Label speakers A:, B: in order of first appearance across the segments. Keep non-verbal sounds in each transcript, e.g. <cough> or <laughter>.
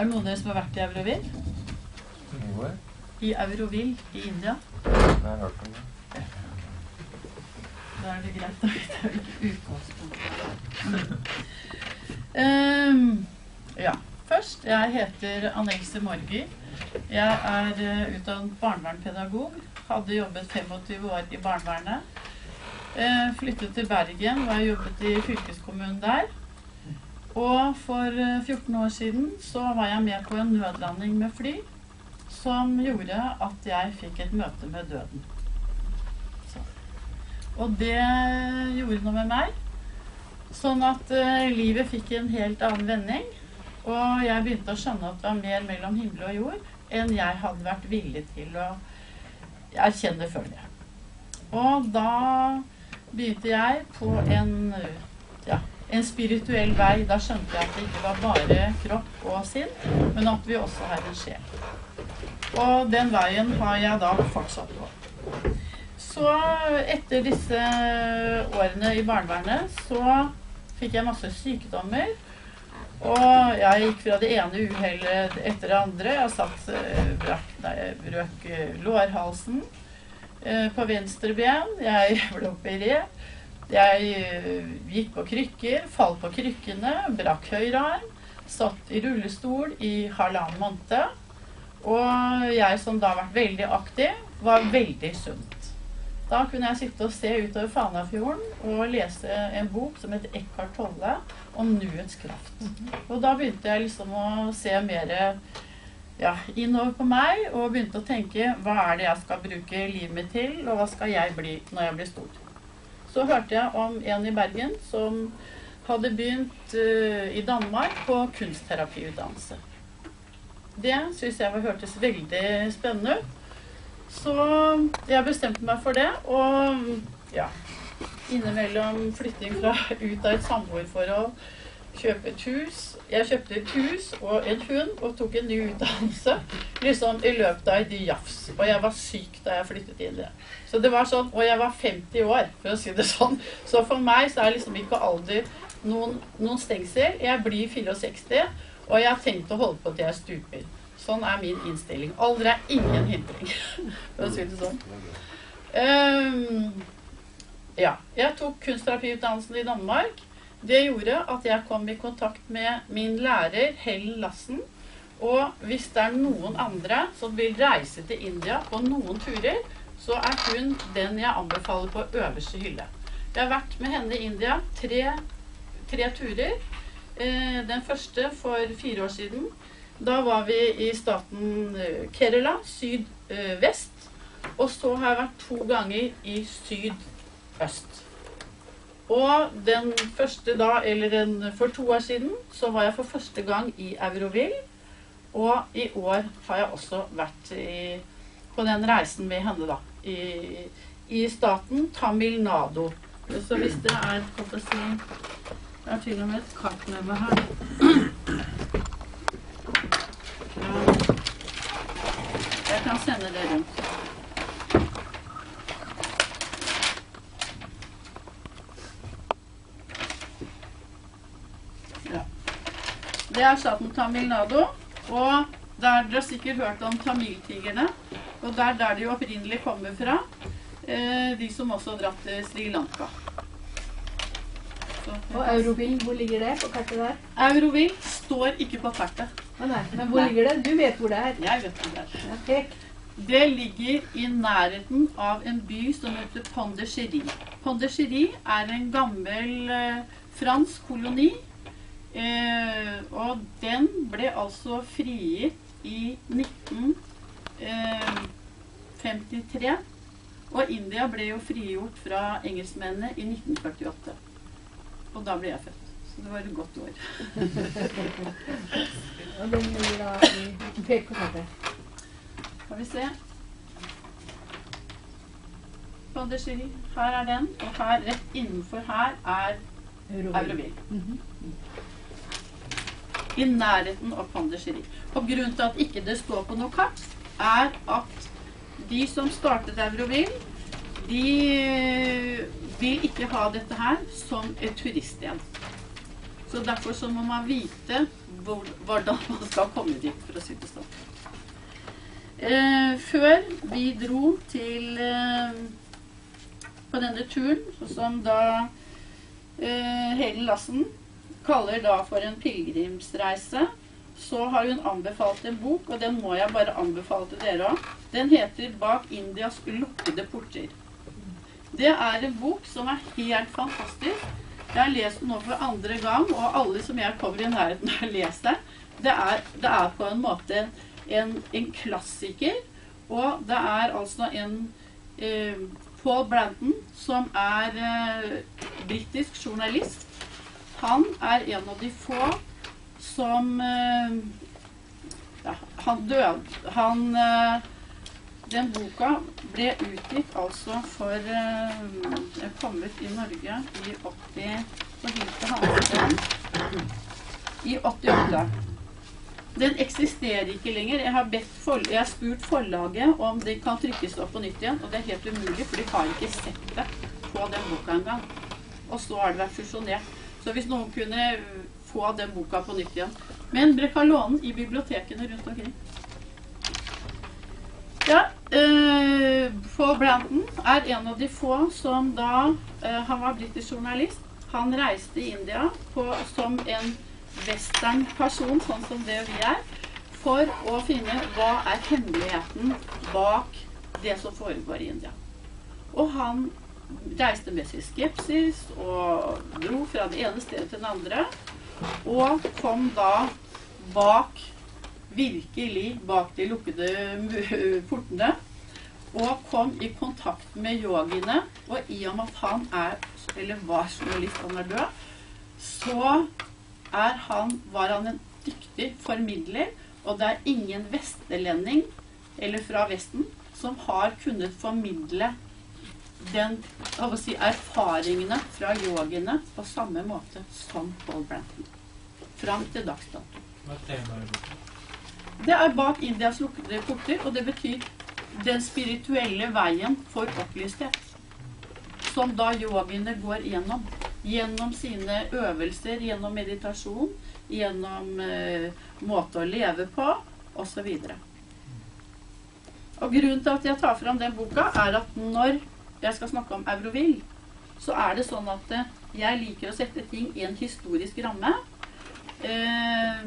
A: Er det noen av dere som har vært i Euroville?
B: Hvor?
A: I Euroville i India?
B: Jeg har hørt om det.
A: Da er det greit å vite hvilket utgangspunkt det er. Ehm, ja. Først, jeg heter Annelse Morgi. Jeg er uh, utdannet barnevernspedagog. Hadde jobbet 25 år i barnevernet. Uh, flyttet til Bergen og jeg jobbet i fylkeskommunen der. Og for eh, 14 år siden så var jeg med på en nødlanding med fly som gjorde at jeg fikk et møte med døden. Så. Og det gjorde noe med meg. Sånn at uh, livet fikk en helt annen vending. Og jeg begynte å skjønne at det var mer mellom himmel og jord enn jeg hadde vært villig til å erkjenne før det. Og da begynte jeg på en, ja, en spirituell vei. Da skjønte jeg at det ikke var bare kropp og sinn, men at vi også har en sjel. Og den veien har jeg da fortsatt på. Så etter disse årene i barnevernet så fikk jeg masse sykdommer. Og jeg gikk fra det ene uhellet etter det andre. Jeg satt, eh, brakk, nei, brøk lårhalsen eh, på venstre ben. Jeg <laughs> ble operert. Jeg eh, gikk på krykker, falt på krykkene, brakk høyre arm. Satt i rullestol i halvannen måned. Og jeg som da har vært veldig aktiv, var veldig sunt. Da kunne jeg sitte og se utover Fanafjorden og lese en bok som heter Eckhart Tolle om nuets kraft. Og da begynte jeg liksom å se mer ja, innover på meg og begynte å tenke hva er det jeg skal bruke livet mitt til, og hva skal jeg bli når jeg blir stor. Så hørte jeg om en i Bergen som hadde begynt uh, i Danmark på kunstterapiutdannelse. Det syns jeg hørtes veldig spennende ut. Så jeg bestemte meg for det. Og ja, innimellom flytting fra <laughs> ut av et samboerforhold, kjøpe et hus. Jeg kjøpte et hus og en hund og tok en ny utdannelse liksom i løpet av et jafs. Og jeg var syk da jeg flyttet inn det. Så det var sånn, Og jeg var 50 år, for å si det sånn. Så for meg så er liksom ikke alder noen, noen stengsel. Jeg blir 64, og jeg har tenkt å holde på til jeg stuper. Sånn er min innstilling. Alder er ingen hindring, <laughs> for å si det sånn. Um, ja. Jeg tok kunstterapiutdannelsen i Danmark. Det gjorde at jeg kom i kontakt med min lærer Helen Lassen. Og hvis det er noen andre som vil reise til India på noen turer, så er hun den jeg anbefaler på øverste hylle. Jeg har vært med henne i India tre, tre turer. Eh, den første for fire år siden. Da var vi i staten eh, Kerala, sydvest. Og så har jeg vært to ganger i sydøst. Og den første da, eller en, for to år siden, så var jeg for første gang i Euroville. Og i år har jeg også vært i, på den reisen med henne, da. I, i staten Tamil Nadu. Så hvis det er å si, Det er til og med et kart med meg her. Jeg kan sende det rundt. Ja. Det er staten Tamil Nado, Og der dere sikkert hørt om tamiltigrene. Og der der de opprinnelig kommer fra. Eh, de som også har dratt til Sri Lanka. Så,
C: Og Eurovill, hvor ligger det på kartet der?
A: Eurovill står ikke på kartet.
C: Å nei, men hvor ligger det? Du vet hvor det er.
A: Jeg vet hvor det er.
C: Ja, pek.
A: Det ligger i nærheten av en by som heter Pondichéry. Pondichéry er en gammel eh, fransk koloni. Eh, og den ble altså frigitt i 1953. Og India ble jo frigjort fra engelskmennene i 1948. Og da ble jeg født. Så det var et godt år. <laughs>
C: Og den ligger da i på kartet.
A: Skal vi se. Her er den. Og her rett innenfor her er Euroville. I nærheten av Pondichéry. Og grunnen til at ikke det står på noe kart, er at de som startet Euroville, de vil ikke ha dette her som et turiststed. Så derfor så må man vite hvor, hvordan man skal komme dit, for å si det sånn. Eh, før vi dro til eh, på denne turen, som da eh, Helen Lassen kaller da for en pilegrimsreise, så har hun anbefalt en bok, og den må jeg bare anbefale til dere òg. Den heter 'Bak Indias lukkede porter'. Det er en bok som er helt fantastisk. Jeg har lest den nå for andre gang, og alle som jeg kommer i nærheten har lest den. Det er, det er på en måte en, en klassiker, og det er altså en eh, Paul Branton, som er eh, britisk journalist. Han er en av de få som eh, ja, Han døde Han eh, Den boka ble utgitt altså for eh, Den kom ut i Norge i 80 Så hit han i 88. Den eksisterer ikke lenger. Jeg har, for, jeg har spurt forlaget om det kan trykkes opp på nytt igjen, og det er helt umulig, for de har ikke sett det på den boka engang. Og så har det vært fusjonert. Så hvis noen kunne få den boka på nytt igjen Men den i bibliotekene rundt omkring. Ja, eh, Paul Blanton er en av de få som da eh, Han var britisk journalist. Han reiste i India på, som en western-person, sånn som det vi er, for å finne hva er hemmeligheten bak det som foregår i India. Og han reiste med sin skepsis og dro fra det ene stedet til det andre. Og kom da bak Virkelig bak de lukkede portene. Og kom i kontakt med yogiene. Og i og med at han er, eller var journalist, han er død, så er han, var han en dyktig formidler. Og det er ingen vestlending, eller fra Vesten, som har kunnet formidle den si, erfaringene fra yogiene på samme måte som Paul Branton. Fram til dags dato. Det er bak Indias lukkede porter, og det betyr den spirituelle veien for opplysthet. Som da yogiene går gjennom. Gjennom sine øvelser, gjennom meditasjon, gjennom eh, måte å leve på, osv. Og grunnen til at jeg tar fram den boka, er at når jeg skal snakke om Euroville, så er det sånn at eh, jeg liker å sette ting i en historisk ramme. Eh,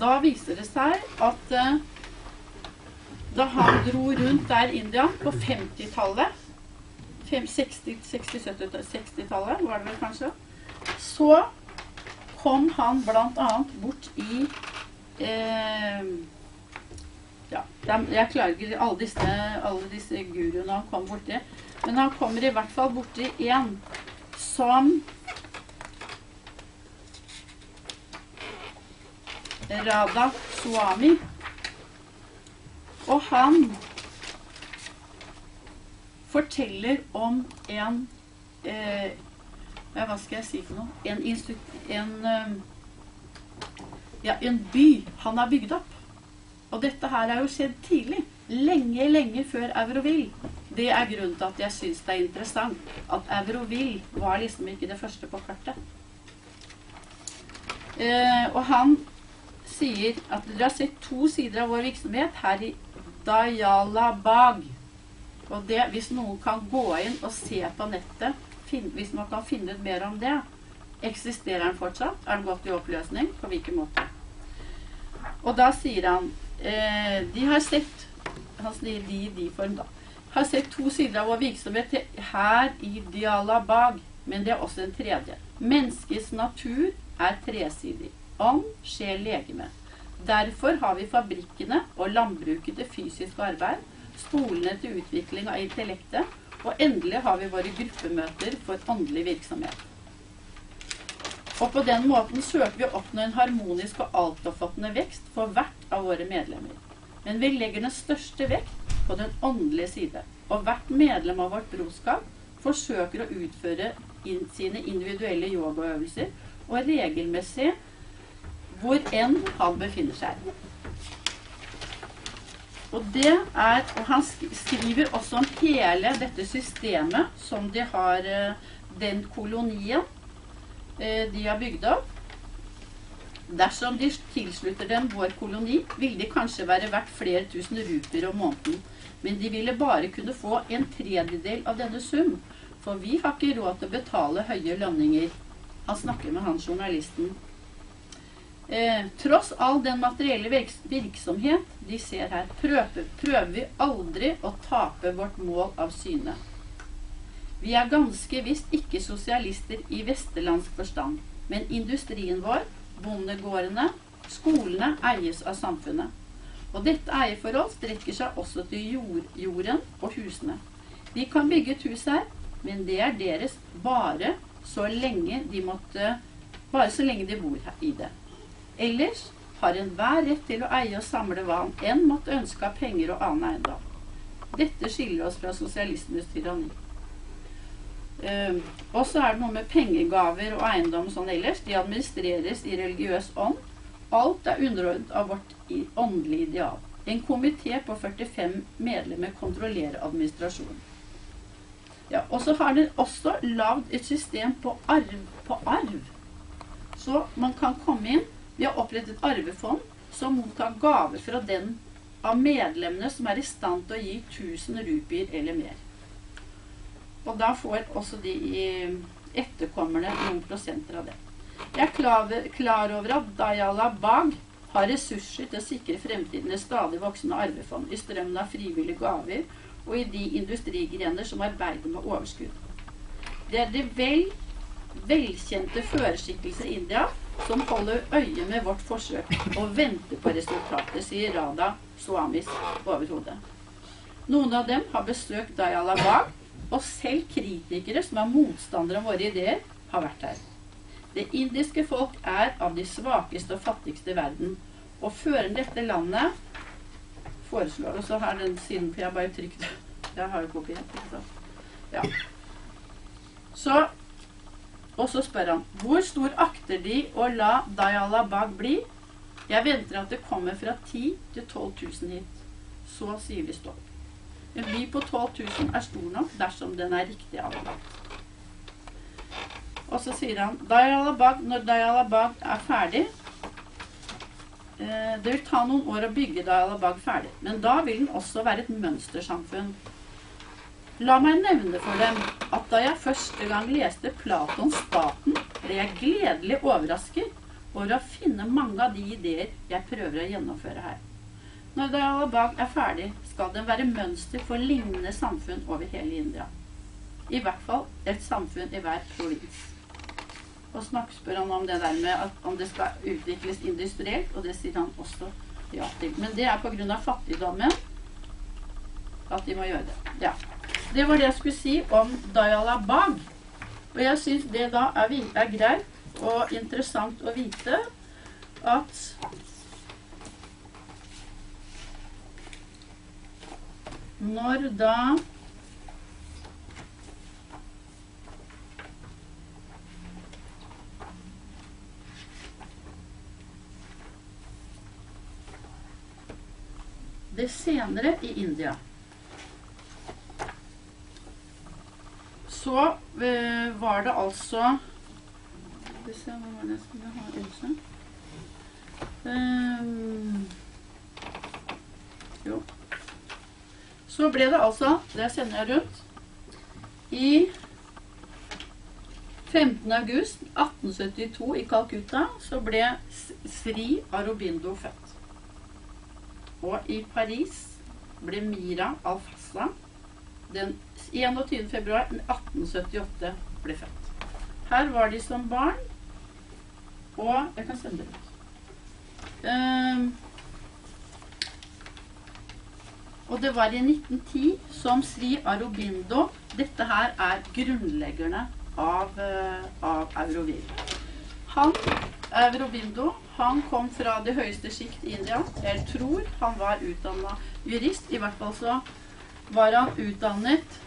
A: da viser det seg at eh, da han dro rundt der India på 50-tallet 60-, 60-, 70-, 60-tallet var det vel kanskje, så kom han bl.a. bort i eh, ja, jeg klarer ikke alle disse, alle disse guruene han kom borti. Men han kommer i hvert fall borti én som Radha Swami. Og han forteller om en eh, Hva skal jeg si for noe? En, en, eh, ja, en by han har bygd opp. Og dette her har jo skjedd tidlig. Lenge, lenge før Euroville. Det er grunnen til at jeg syns det er interessant. At Euroville var liksom ikke det første på kartet. Eh, og han sier at dere har sett to sider av vår virksomhet her i Dayalabag. Og det, hvis noen kan gå inn og se på nettet, fin, hvis man kan finne ut mer om det Eksisterer den fortsatt? Er den gått i oppløsning? På hvilken måte? Og da sier han eh, De har sett Han sier de i de form, da. Har sett to sider av vår virksomhet her i Dialabag, men det er også en tredje. Menneskets natur er tresidig. Ånd, sjel, legeme. Derfor har vi fabrikkene og landbruket til fysisk arbeid, skolene til utvikling av intellektet, og endelig har vi våre gruppemøter for åndelig virksomhet. Og på den måten søker vi å oppnå en harmonisk og altoppfattende vekst for hvert av våre medlemmer. Men vi legger den største vekt på den åndelige side, og hvert medlem av vårt broskap forsøker å utføre inn sine individuelle yogaøvelser og regelmessig hvor enn han befinner seg. Og det er, og han skriver også om hele dette systemet som de har, eh, den kolonien eh, de har bygd opp. Dersom de tilslutter dem vår koloni, vil de kanskje være verdt flere tusen rupier om måneden. Men de ville bare kunne få en tredjedel av denne sum, for vi har ikke råd til å betale høye lønninger. Han snakker med han journalisten. Eh, tross all den materielle virks virksomhet de ser her, prøver, prøver vi aldri å tape vårt mål av syne. Vi er ganske visst ikke sosialister i vesterlandsk forstand, men industrien vår, bondegårdene, skolene eies av samfunnet. Og dette eierforhold strekker seg også til jord, jorden og husene. De kan bygge et hus her, men det er deres bare så lenge de måtte Bare så lenge de bor i det. Ellers har enhver rett til å eie og samle hva han enn måtte ønske av penger og annen eiendom. Dette skiller oss fra sosialismens tyranni. Uh, og så er det noe med pengegaver og eiendom sånn ellers. De administreres i religiøs ånd. Alt er underordnet av vårt åndelige ideal. En komité på 45 medlemmer kontrollerer administrasjonen. Ja, og så har de også lagd et system på arv, på arv. Så man kan komme inn Vi har opprettet arvefond som mottar gaver fra den av medlemmene som er i stand til å gi 1000 rupier eller mer. Og da får også de i etterkommerne noen prosenter av det. Jeg er klar, over at Dayala Bag har ressurser til å sikre fremtiden et stadig voksende arvefond i strømmen av frivillige gaver og i de industrigrener som arbeider med overskudd. Det er de vel, velkjente førerskikkelser i India som holder øye med vårt forsøk og venter på resultatet, sier Radha Swamis overhode. Noen av dem har besøkt Dayala Bag, og selv kritikere som er motstandere av våre ideer, har vært her. Det indiske folk er av de svakeste og fattigste i verden, og føreren dette landet foreslår Og så har den siden, for jeg bare trykt <laughs> Jeg har jo kopiert. ikke? Ja. Så Og så spør han hvor stor akter de å la Dayala Bag bli? Jeg venter at det kommer fra 10 til 12 000 hit. Så sier vi stopp. En by på 12 000 er stor nok dersom den er riktig anlagt. Og så sier han Dayalabad, når Dayalabad er ferdig eh, Det vil ta noen år å bygge Dayalabad ferdig, men da vil den også være et mønstersamfunn. La meg nevne for dem at da jeg første gang leste Platons 'Staten', ble jeg gledelig overrasket over å finne mange av de ideer jeg prøver å gjennomføre her. Når Dayalabad er ferdig, skal den være mønster for lignende samfunn over hele India. I hvert fall et samfunn i hver provins. Og snakk spør han om det der med at om det skal utvikles industrielt, og det sier han også ja til. Men det er pga. fattigdommen at de må gjøre det. Ja. Det var det jeg skulle si om Dayala Bag. Og jeg syns det da er, er greit og interessant å vite at når da Det senere i India så eh, var det altså Skal vi se, hva var det jeg skulle ha Else? Um, jo. Så ble det altså Det sender jeg rundt. I 15. august 1872 i Calcutta så ble Sri Aurobindo født. Og i Paris ble Mira Alfassa den 21. februar 1878 ble født. Her var de som barn, og jeg kan sende det ut. Um, og det var i 1910 som Sri Aurobindo Dette her er grunnleggerne av, uh, av Aurovil. Han, Aurobindo, han kom fra det høyeste sjikt i India. Jeg tror han var utdanna jurist. I hvert fall så var han utdannet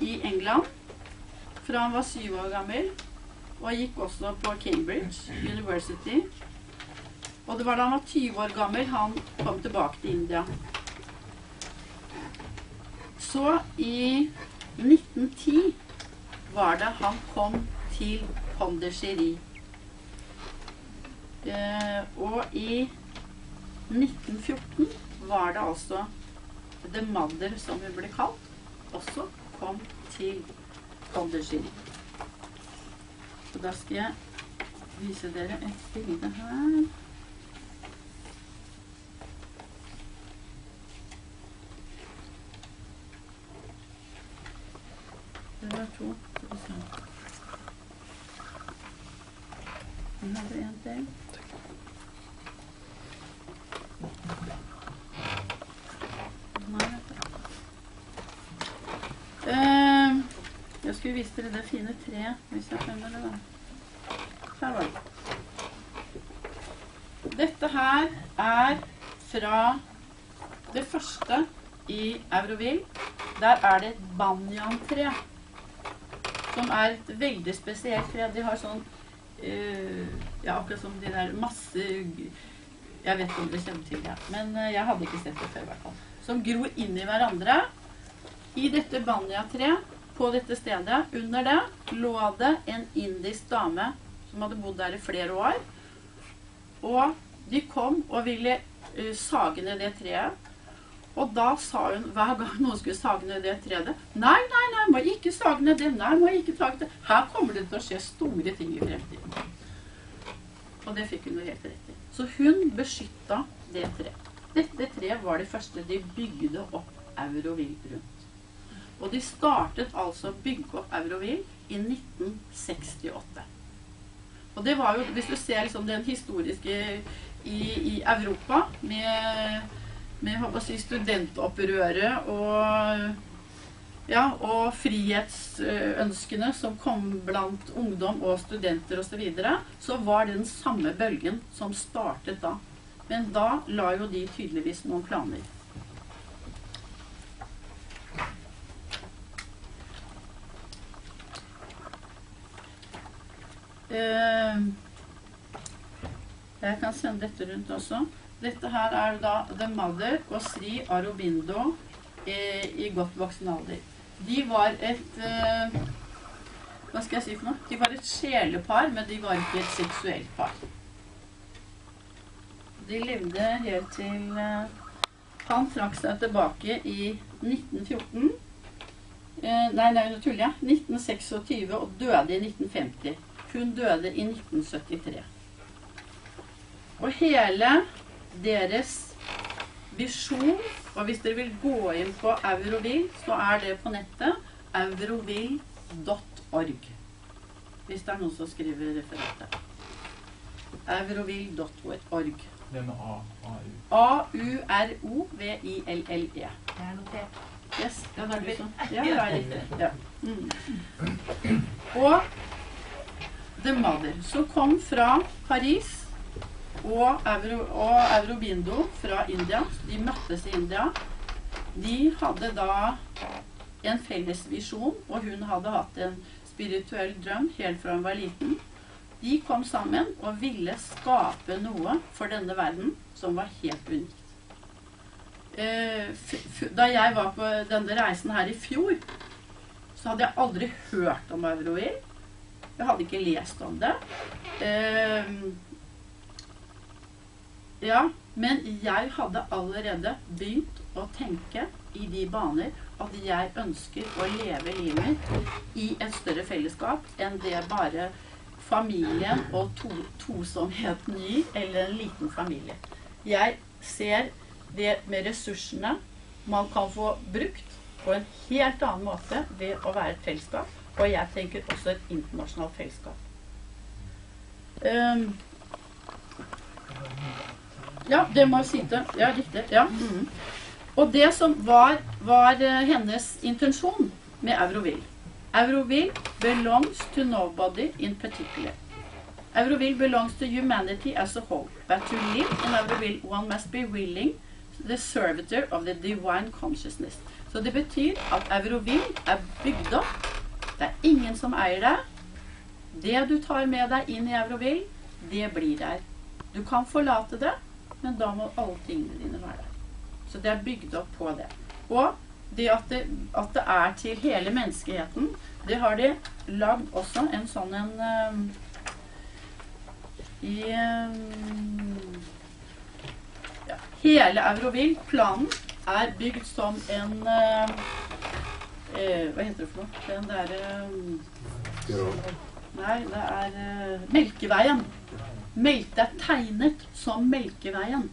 A: i England fra han var syv år gammel, og gikk også på Cambridge University. Og det var da han var 20 år gammel han kom tilbake til India. Så i 1910 var det han kom til Pondicherry. Eh, og i 1914 var det altså The Mother, som hun ble kalt, også kom til Pondicherry. Så da skal jeg vise dere et bilde her. Det var to. Skal Eh, jeg skulle vise dere det fine treet, hvis jeg finner det. da. Her var det. Dette her er fra det første i Euroville. Der er det et banyantre. Som er et veldig spesielt tre. De har sånn Ja, akkurat som de der masse Jeg vet ikke om dere kjenner til det, men eh, jeg hadde ikke sett det før. i hvert fall. Som gror inn i hverandre. I dette banjatreet på dette stedet, under det, lå det en indisk dame som hadde bodd der i flere år. Og de kom og ville uh, sage ned det treet. Og da sa hun hver gang noen skulle sage ned det treet Nei, nei, nei, må ikke sage ned det. Nei, må ikke sage det. Her kommer det til å skje store ting i fremtiden. Og det fikk hun jo helt rett i. Så hun beskytta det treet. Dette treet var det første de bygde opp Euroville rundt. Og de startet altså å bygge opp Euroville i 1968. Og det var jo, hvis du ser liksom den historiske i, i Europa med, med hva si, studentopprøret og ja, og frihetsønskene som kom blant ungdom og studenter osv., så, så var det den samme bølgen som startet da. Men da la jo de tydeligvis noen planer. Eh, jeg kan sende dette rundt også. Dette her er da The Mother og Sri Aurobindo eh, i godt voksen alder. De var et eh, Hva skal jeg si for noe? De var et sjelepar, men de var ikke et seksuelt par. De levde helt til eh, Han trakk seg tilbake i 1914. Eh, nei, nei, nå tuller jeg. 1926 og døde i 1950. Hun døde i 1973. Og hele deres visjon Og hvis dere vil gå inn på Eurovill, så er det på nettet eurovill.org. Hvis det er noen som skriver referatet. Eurovill.org.
D: Det med A. AU.
A: A-u-r-o-v-i-l-l-e.
C: Det er notert.
A: Yes, den er du sånn. Ja, det er riktig. Ja. Mm. Og The Mother, som kom fra Paris, og, Eurobindo fra India. De møttes i India. De hadde da en felles visjon, og hun hadde hatt en spirituell drøm helt fra hun var liten. De kom sammen og ville skape noe for denne verden som var helt unikt. Eh, Da jeg var på denne reisen her i fjor, så hadde jeg aldri hørt om Euroville. Jeg hadde ikke lest om det. Ja, men jeg hadde allerede begynt å tenke i de baner at jeg ønsker å leve livet mitt i et større fellesskap enn det bare familien og to, tosomheten gir, eller en liten familie. Jeg ser det med ressursene man kan få brukt på en helt annen måte ved å være et fellesskap. Og jeg tenker også et internasjonalt fellesskap. Um, ja, det må jeg si til. Ja, riktig. Ja. mhm. Og det som var, var eh, hennes intensjon med Euroville Euroville belongs to nobody in particular. Euroville belongs to humanity as a whole. But to live in Euroville, one must be willing the servitor of the divine consciousness. Så det betyr at Euroville er bygd opp. Det er ingen som eier det. Det du tar med deg inn i Euroville, det blir der. Du kan forlate det, men da må alle tingene dine være der. Så det er bygd opp på det. Og det at det, at det er til hele menneskeheten, det har de lagd også en sånn en um, i um, ja, Hele Euroville, planen, er bygd som en eh, uh, Hva heter det for noe? Den derre Nei, det er uh, Melkeveien. Mel det er tegnet som Melkeveien.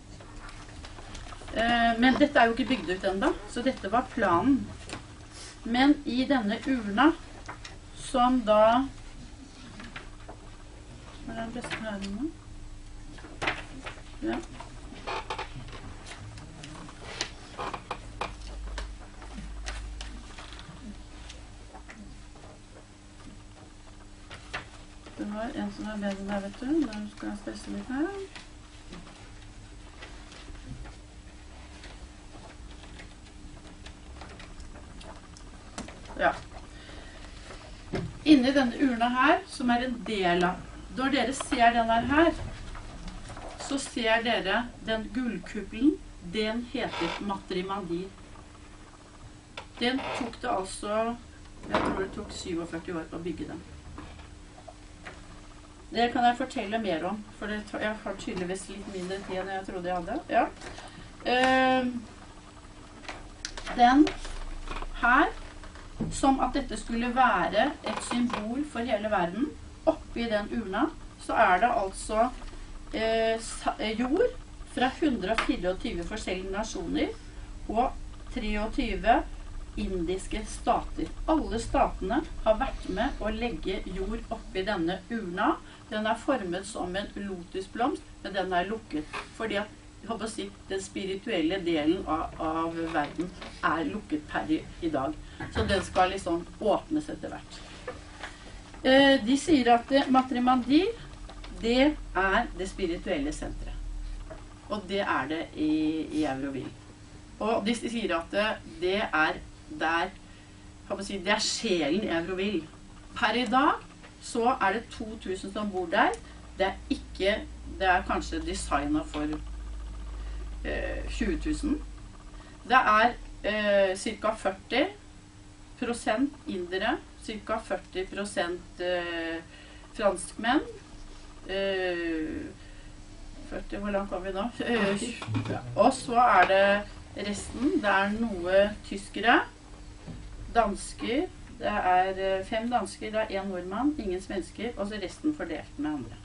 A: Eh, men dette er jo ikke bygd ut ennå, så dette var planen. Men i denne urna, som da Hvor er den beste her nå? Ja. Du har en som er bedre der, vet du. Da skal jeg stresse litt her. Ja. Inni denne urna her, som er en del av Når dere ser den der her, så ser dere den gullkuppelen. Den heter matrimandi. Den tok det altså Jeg tror det tok 47 år å bygge den. Det kan jeg fortelle mer om, for jeg har tydeligvis litt mindre tid enn jeg trodde jeg hadde. Ja. Uh, den her, som at dette skulle være et symbol for hele verden, oppi den urna, så er det altså uh, jord fra 124 forskjellige nasjoner og 23 indiske stater. Alle statene har vært med å legge jord oppi denne urna. Den er formet som en lotusblomst, men den er lukket. Fordi at si, den spirituelle delen av, av verden er lukket per i, dag. Så den skal liksom åpnes etter hvert. Eh, de sier at matrimandir, Matrimandi, det er det spirituelle senteret. Og det er det i, i Euroville. Og de sier at det, det er der si, Det er sjelen i Euroville. Per i dag så er det 2000 som bor der. Det er ikke Det er kanskje designa for eh, 20 000. Det er eh, ca. 40 prosent indere, ca. 40 eh, franskmenn. Eh, 40, hvor langt kom vi nå? Eh, og så er det resten. Det er noe tyskere, dansker Det er eh, fem dansker, det er én nordmann, ingen svensker, og så resten fordelt med andre.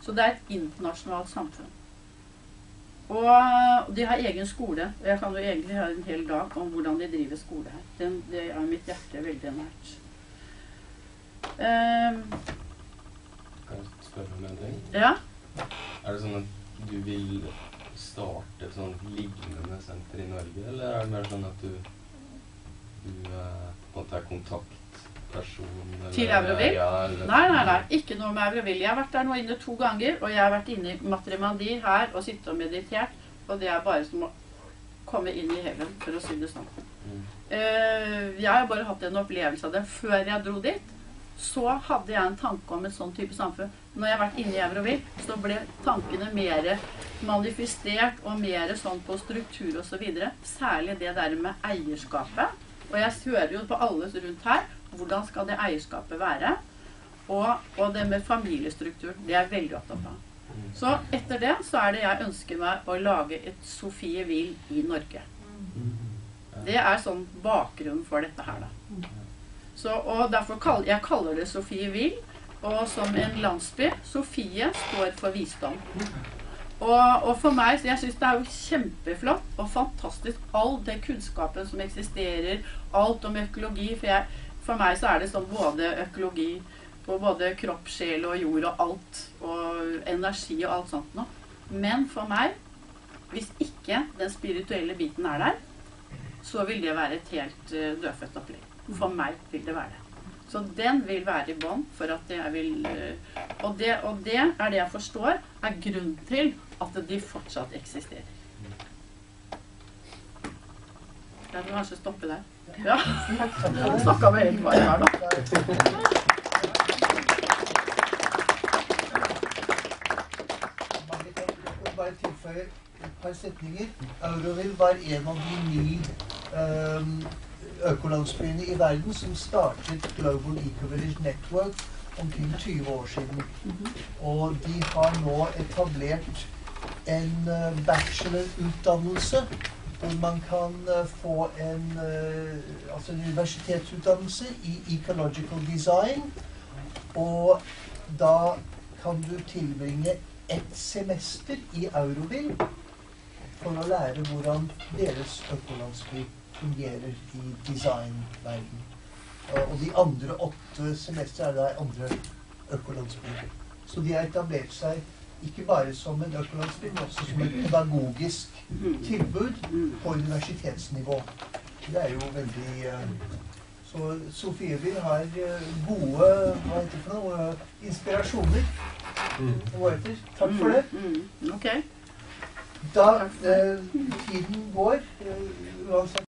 A: Så det er et internasjonalt samfunn. Og de har egen skole. og Jeg kan jo egentlig ha en hel dag om hvordan de driver skole her. Den, det er mitt hjerte veldig nært. Um,
B: Kan jeg spørre om en ting?
A: ja.
B: Er det sånn at du vil starte et sånt lignende senter i Norge, eller er det mer sånn at du, du eh, på en måte er kontaktperson? Eller,
A: Til Euroville?
B: Ja, eller,
A: Nei, nei, nei. Ikke noe med Euroville. Jeg har vært der nå inne to ganger, og jeg har vært inne i Matrimandi her og sittet og meditert. Og det er bare som å komme inn i heaven, for å si det sånn.
B: Mm.
A: Eh, jeg har bare hatt en opplevelse av det. Før jeg dro dit, så hadde jeg en tanke om et sånn type samfunn. Når jeg har vært inne i Euroville, så ble tankene mer manifestert og mer sånn på struktur osv. Særlig det der med eierskapet. Og jeg hører jo på alle rundt her hvordan skal det eierskapet være. Og, og det med familiestruktur. Det er jeg veldig opptatt av. Så etter det så er det jeg ønsker meg å lage et Sofie Will i Norge. Det er sånn bakgrunnen for dette her, da. Så, og derfor kaller jeg kaller det Sofie Will. Og som en landsby Sofie står for visdom. Og, og for meg, så jeg syns det er jo kjempeflott og fantastisk all den kunnskapen som eksisterer. Alt om økologi. For, jeg, for meg så er det sånn både økologi på både kropp, sjel og jord og alt. Og energi og alt sånt noe. Men for meg, hvis ikke den spirituelle biten er der, så vil det være et helt eh, dødfødt opplegg. For meg vil det være det. Så den vil være i bånn for at jeg vil eh, og det, og det er det jeg forstår er grunnen til at de fortsatt eksisterer. Jeg tror kanskje stoppe der. Ja. Snakka vi helt bare her, da.
D: bare tilføye et par setninger. Euroville var en av de ni øhm, økolandsbyene i verden som startet Global Ecovillage Network omkring 20 år siden. Og de har nå etablert en eh, bachelorutdannelse hvor man kan eh, få en, eh, altså universitetsutdannelse i ecological design. Og da kan du tilbringe ett semester i Eurobil for å lære hvordan deres økolandsby fungerer i designverden. Og de andre åtte semester er da andre økolandsbyer. Så de har etablert seg ikke bare som en økolandsby, men også som et pedagogisk tilbud på universitetsnivå. Det er jo veldig eh, Så Sofieville har eh, gode hva heter det for noe, eh, inspirasjoner. Hva heter det? Takk for det.
A: Mhm. Ok.
D: Da eh, tiden går, uansett